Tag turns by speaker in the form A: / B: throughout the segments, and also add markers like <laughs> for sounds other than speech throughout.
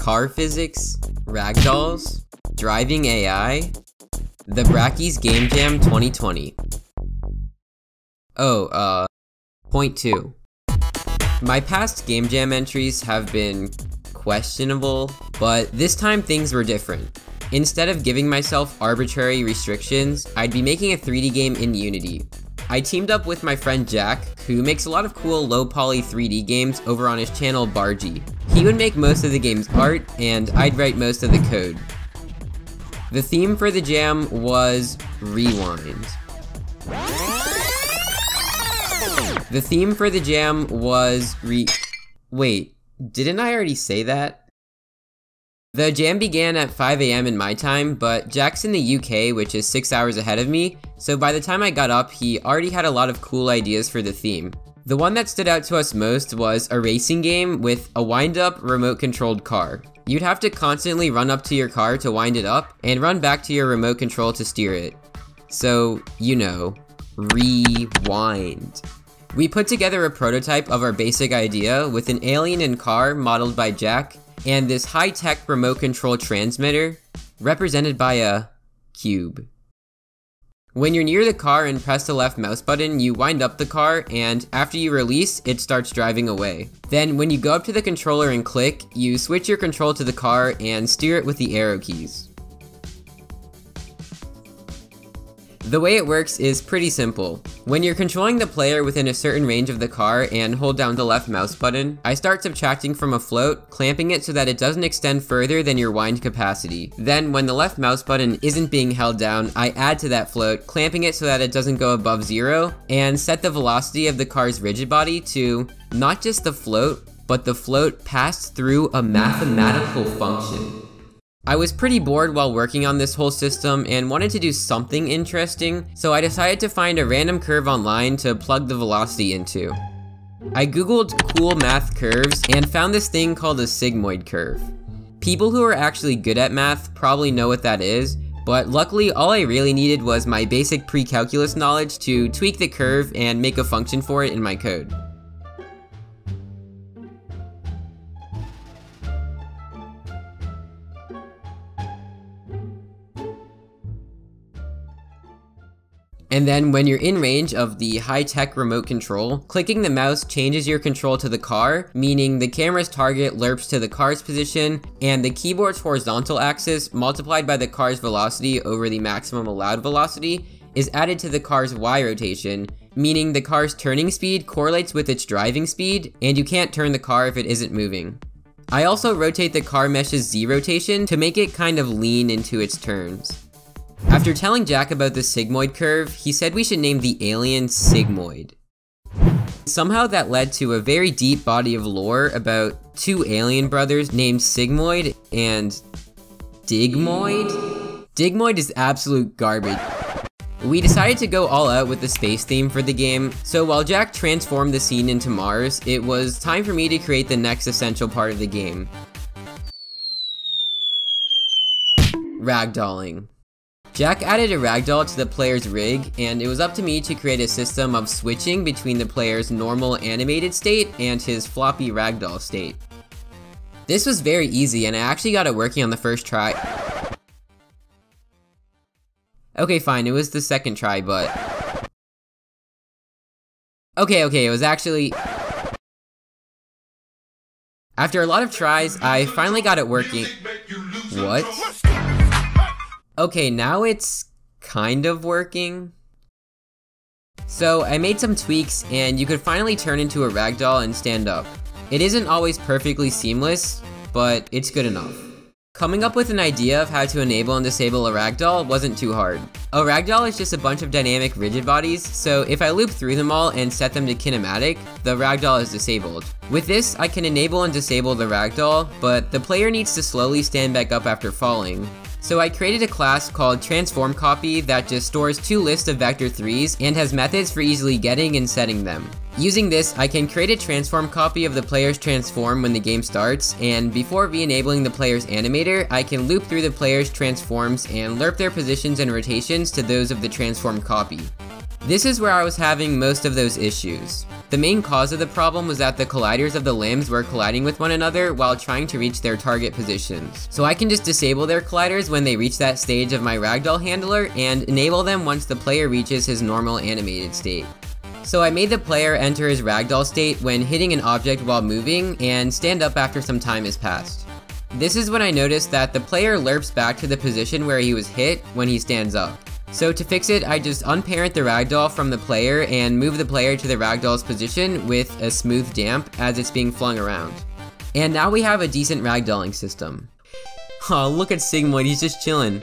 A: car physics, ragdolls, driving AI, the Brackeys Game Jam 2020. Oh, uh, point two. My past Game Jam entries have been questionable, but this time things were different. Instead of giving myself arbitrary restrictions, I'd be making a 3D game in Unity. I teamed up with my friend Jack, who makes a lot of cool low poly 3D games over on his channel Barji. He would make most of the game's art, and I'd write most of the code. The theme for the jam was Rewind. The theme for the jam was re- Wait, didn't I already say that? The jam began at 5am in my time, but Jack's in the UK, which is 6 hours ahead of me, so by the time I got up, he already had a lot of cool ideas for the theme. The one that stood out to us most was a racing game with a wind-up, remote-controlled car. You'd have to constantly run up to your car to wind it up, and run back to your remote control to steer it. So, you know, rewind. We put together a prototype of our basic idea with an alien and car modeled by Jack, and this high-tech remote control transmitter, represented by a cube. When you're near the car and press the left mouse button, you wind up the car, and after you release, it starts driving away. Then, when you go up to the controller and click, you switch your control to the car and steer it with the arrow keys. The way it works is pretty simple. When you're controlling the player within a certain range of the car and hold down the left mouse button, I start subtracting from a float, clamping it so that it doesn't extend further than your wind capacity. Then, when the left mouse button isn't being held down, I add to that float, clamping it so that it doesn't go above zero, and set the velocity of the car's rigid body to not just the float, but the float passed through a mathematical function. I was pretty bored while working on this whole system and wanted to do something interesting, so I decided to find a random curve online to plug the velocity into. I googled cool math curves and found this thing called a sigmoid curve. People who are actually good at math probably know what that is, but luckily all I really needed was my basic pre-calculus knowledge to tweak the curve and make a function for it in my code. And then when you're in range of the high-tech remote control, clicking the mouse changes your control to the car, meaning the camera's target lerps to the car's position, and the keyboard's horizontal axis multiplied by the car's velocity over the maximum allowed velocity is added to the car's Y rotation, meaning the car's turning speed correlates with its driving speed, and you can't turn the car if it isn't moving. I also rotate the car mesh's Z rotation to make it kind of lean into its turns. After telling Jack about the sigmoid curve, he said we should name the alien Sigmoid. Somehow that led to a very deep body of lore about two alien brothers named Sigmoid and Digmoid? Digmoid is absolute garbage. We decided to go all out with the space theme for the game, so while Jack transformed the scene into Mars, it was time for me to create the next essential part of the game. Ragdolling. Jack added a ragdoll to the player's rig, and it was up to me to create a system of switching between the player's normal animated state and his floppy ragdoll state. This was very easy, and I actually got it working on the first try. Okay, fine, it was the second try, but... Okay, okay, it was actually... After a lot of tries, I finally got it working. What? Okay, now it's kind of working. So I made some tweaks and you could finally turn into a ragdoll and stand up. It isn't always perfectly seamless, but it's good enough. Coming up with an idea of how to enable and disable a ragdoll wasn't too hard. A ragdoll is just a bunch of dynamic rigid bodies, so if I loop through them all and set them to kinematic, the ragdoll is disabled. With this, I can enable and disable the ragdoll, but the player needs to slowly stand back up after falling, so I created a class called transform copy that just stores two lists of vector 3s and has methods for easily getting and setting them. Using this, I can create a transform copy of the player's transform when the game starts, and before re-enabling the player's animator, I can loop through the player's transforms and lerp their positions and rotations to those of the transform copy. This is where I was having most of those issues. The main cause of the problem was that the colliders of the limbs were colliding with one another while trying to reach their target positions. So I can just disable their colliders when they reach that stage of my ragdoll handler and enable them once the player reaches his normal animated state. So I made the player enter his ragdoll state when hitting an object while moving and stand up after some time has passed. This is when I noticed that the player lerps back to the position where he was hit when he stands up. So to fix it, I just unparent the ragdoll from the player and move the player to the ragdoll's position with a smooth damp as it's being flung around. And now we have a decent ragdolling system. Oh, look at Sigmoid, he's just chilling.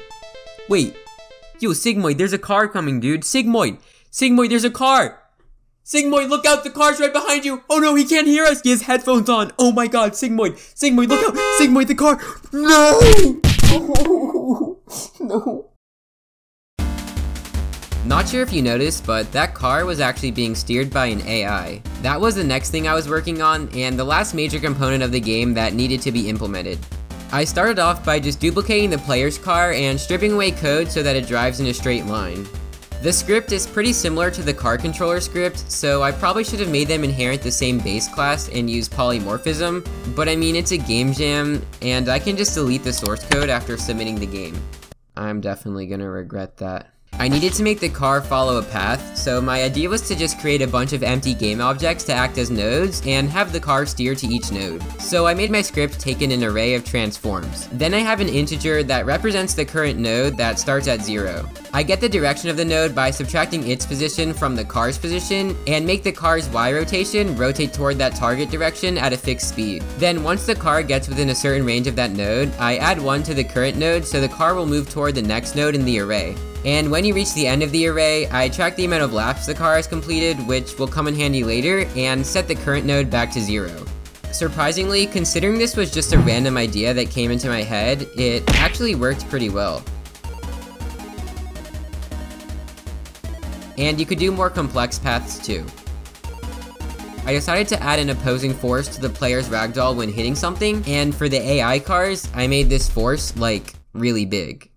A: Wait, yo Sigmoid, there's a car coming, dude. Sigmoid, Sigmoid, there's a car! Sigmoid, look out, the car's right behind you! Oh no, he can't hear us! He has headphones on! Oh my god, Sigmoid! Sigmoid, look out! Sigmoid, the car! No! <laughs> no. Not sure if you noticed, but that car was actually being steered by an AI. That was the next thing I was working on, and the last major component of the game that needed to be implemented. I started off by just duplicating the player's car and stripping away code so that it drives in a straight line. The script is pretty similar to the car controller script, so I probably should have made them inherit the same base class and use polymorphism, but I mean it's a game jam, and I can just delete the source code after submitting the game. I'm definitely gonna regret that. I needed to make the car follow a path, so my idea was to just create a bunch of empty game objects to act as nodes and have the car steer to each node. So I made my script take in an array of transforms. Then I have an integer that represents the current node that starts at 0. I get the direction of the node by subtracting its position from the car's position and make the car's Y rotation rotate toward that target direction at a fixed speed. Then once the car gets within a certain range of that node, I add 1 to the current node so the car will move toward the next node in the array. And when you reach the end of the array, I track the amount of laps the car has completed, which will come in handy later, and set the current node back to zero. Surprisingly, considering this was just a random idea that came into my head, it actually worked pretty well. And you could do more complex paths too. I decided to add an opposing force to the player's ragdoll when hitting something, and for the AI cars, I made this force, like, really big.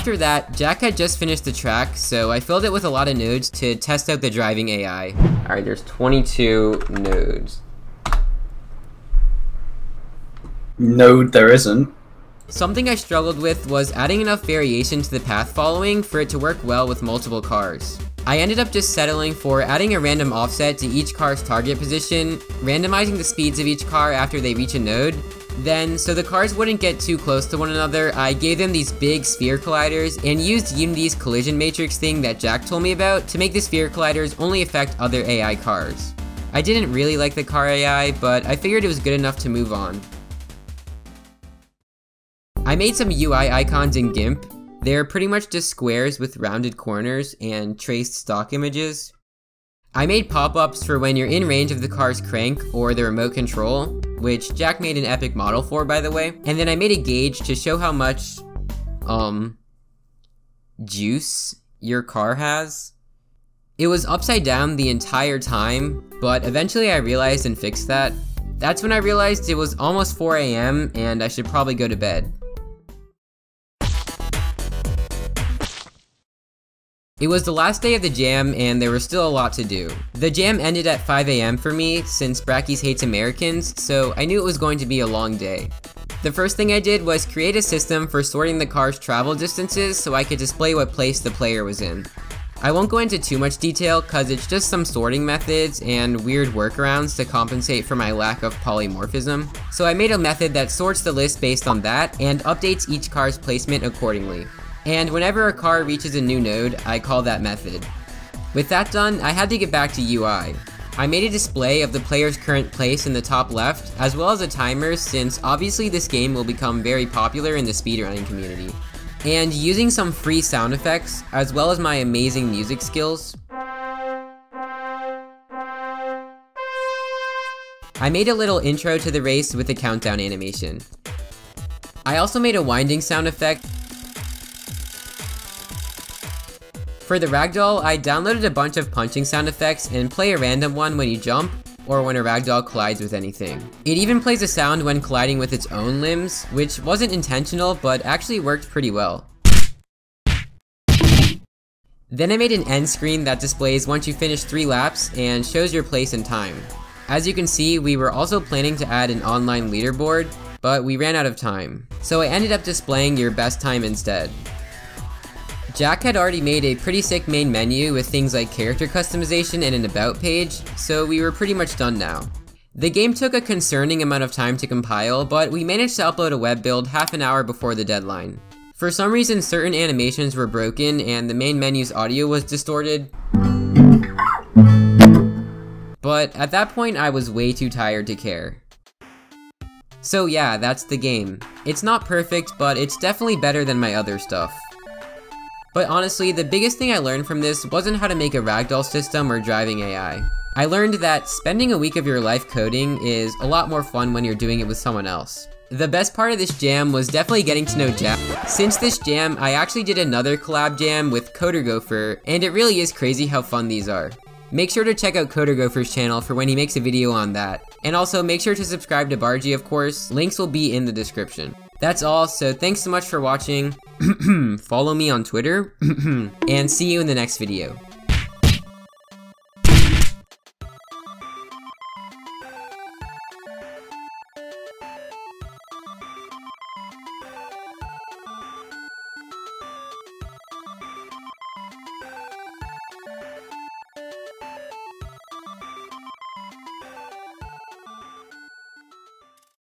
A: After that, Jack had just finished the track, so I filled it with a lot of nodes to test out the driving AI. Alright, there's 22 nodes.
B: Node there isn't.
A: Something I struggled with was adding enough variation to the path following for it to work well with multiple cars. I ended up just settling for adding a random offset to each car's target position, randomizing the speeds of each car after they reach a node, then, so the cars wouldn't get too close to one another, I gave them these big sphere colliders and used Unity's collision matrix thing that Jack told me about to make the sphere colliders only affect other AI cars. I didn't really like the car AI, but I figured it was good enough to move on. I made some UI icons in GIMP. They're pretty much just squares with rounded corners and traced stock images. I made pop-ups for when you're in range of the car's crank or the remote control, which Jack made an epic model for by the way, and then I made a gauge to show how much, um, juice your car has. It was upside down the entire time, but eventually I realized and fixed that. That's when I realized it was almost 4 a.m. and I should probably go to bed. It was the last day of the jam and there was still a lot to do. The jam ended at 5am for me since Brackeys hates Americans, so I knew it was going to be a long day. The first thing I did was create a system for sorting the car's travel distances so I could display what place the player was in. I won't go into too much detail cause it's just some sorting methods and weird workarounds to compensate for my lack of polymorphism. So I made a method that sorts the list based on that and updates each car's placement accordingly. And whenever a car reaches a new node, I call that method. With that done, I had to get back to UI. I made a display of the player's current place in the top left, as well as a timer since obviously this game will become very popular in the speedrunning community. And using some free sound effects, as well as my amazing music skills, I made a little intro to the race with a countdown animation. I also made a winding sound effect For the ragdoll, I downloaded a bunch of punching sound effects and play a random one when you jump, or when a ragdoll collides with anything. It even plays a sound when colliding with its own limbs, which wasn't intentional but actually worked pretty well. Then I made an end screen that displays once you finish 3 laps and shows your place and time. As you can see, we were also planning to add an online leaderboard, but we ran out of time. So I ended up displaying your best time instead. Jack had already made a pretty sick main menu with things like character customization and an about page, so we were pretty much done now. The game took a concerning amount of time to compile, but we managed to upload a web build half an hour before the deadline. For some reason, certain animations were broken and the main menu's audio was distorted. But at that point, I was way too tired to care. So yeah, that's the game. It's not perfect, but it's definitely better than my other stuff. But honestly, the biggest thing I learned from this wasn't how to make a ragdoll system or driving AI. I learned that spending a week of your life coding is a lot more fun when you're doing it with someone else. The best part of this jam was definitely getting to know Jack. Since this jam, I actually did another collab jam with Coder Gopher, and it really is crazy how fun these are. Make sure to check out Coder Gopher's channel for when he makes a video on that. And also make sure to subscribe to Barji of course, links will be in the description. That's all, so thanks so much for watching, <clears throat> follow me on Twitter, <clears throat> and see you in the next video.